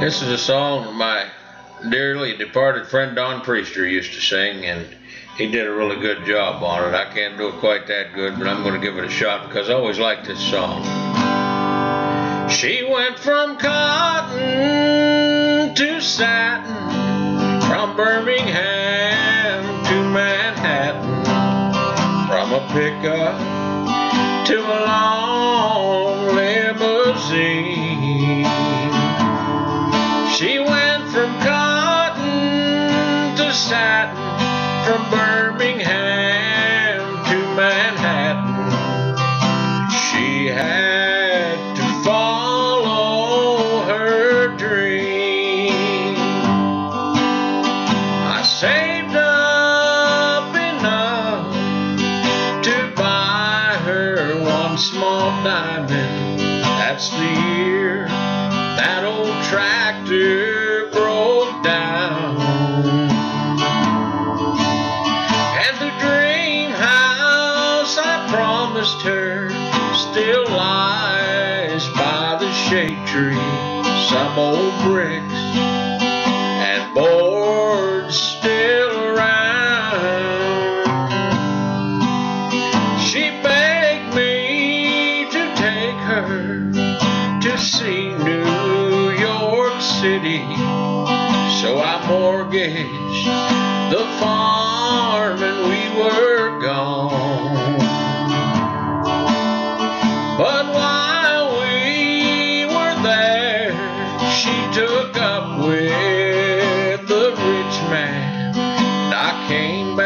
This is a song my dearly departed friend Don Priester used to sing, and he did a really good job on it. I can't do it quite that good, but I'm going to give it a shot because I always liked this song. She went from cotton to satin, from Birmingham to Manhattan, from a pickup to a long limousine. From Birmingham to Manhattan. She had to follow her dream. I saved up enough to buy her one small diamond. That's the year promised her still lies by the shade tree. Some old bricks and boards still around. She begged me to take her to see New York City. So I mortgaged the farm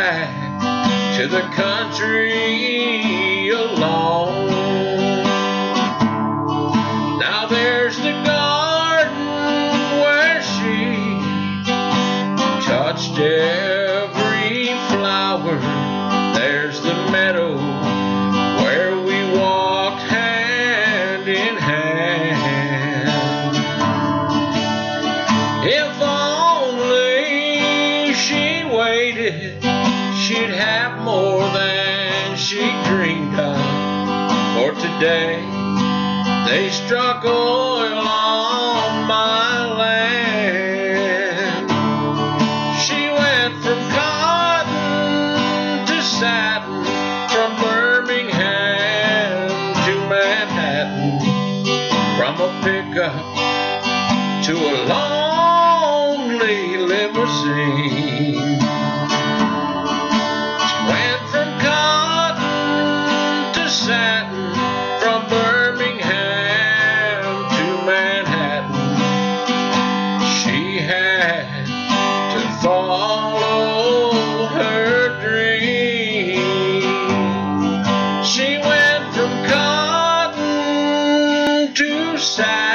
back to the country alone. Now there's the garden where she touched every flower. There's the meadow where we walked hand in hand. If only she waited, she'd have more than she dreamed of. For today, they struck oil on my land. She went from cotton to satin, from Birmingham to Manhattan, from a pickup to a lonely She